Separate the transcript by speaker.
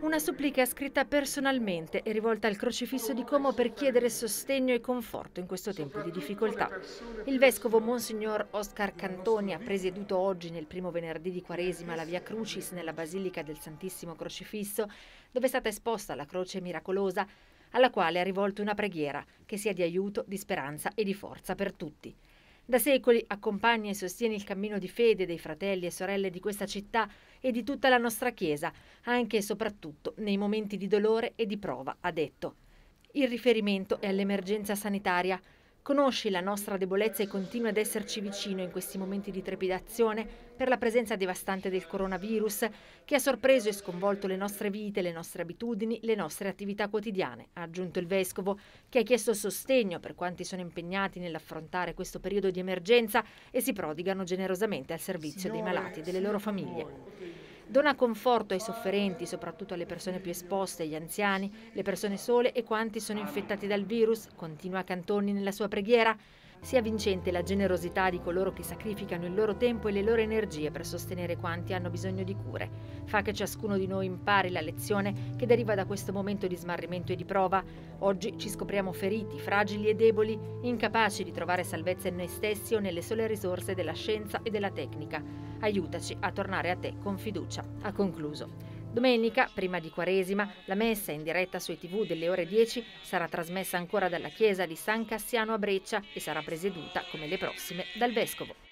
Speaker 1: Una supplica scritta personalmente e rivolta al crocifisso di Como per chiedere sostegno e conforto in questo tempo di difficoltà. Il vescovo Monsignor Oscar Cantoni ha presieduto oggi nel primo venerdì di Quaresima la Via Crucis nella Basilica del Santissimo Crocifisso, dove è stata esposta la croce miracolosa, alla quale ha rivolto una preghiera che sia di aiuto, di speranza e di forza per tutti. Da secoli accompagna e sostiene il cammino di fede dei fratelli e sorelle di questa città e di tutta la nostra Chiesa, anche e soprattutto nei momenti di dolore e di prova, ha detto. Il riferimento è all'emergenza sanitaria, Conosci la nostra debolezza e continua ad esserci vicino in questi momenti di trepidazione per la presenza devastante del coronavirus che ha sorpreso e sconvolto le nostre vite, le nostre abitudini, le nostre attività quotidiane, ha aggiunto il Vescovo, che ha chiesto sostegno per quanti sono impegnati nell'affrontare questo periodo di emergenza e si prodigano generosamente al servizio dei malati e delle loro famiglie. Dona conforto ai sofferenti, soprattutto alle persone più esposte, gli anziani, le persone sole e quanti sono infettati dal virus, continua Cantoni nella sua preghiera. Sia vincente la generosità di coloro che sacrificano il loro tempo e le loro energie per sostenere quanti hanno bisogno di cure. Fa che ciascuno di noi impari la lezione che deriva da questo momento di smarrimento e di prova. Oggi ci scopriamo feriti, fragili e deboli, incapaci di trovare salvezza in noi stessi o nelle sole risorse della scienza e della tecnica. Aiutaci a tornare a te con fiducia. Ha concluso. Domenica, prima di Quaresima, la messa in diretta sui tv delle ore 10 sarà trasmessa ancora dalla chiesa di San Cassiano a Breccia e sarà presieduta, come le prossime, dal Vescovo.